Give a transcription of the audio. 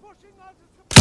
pushing onto support.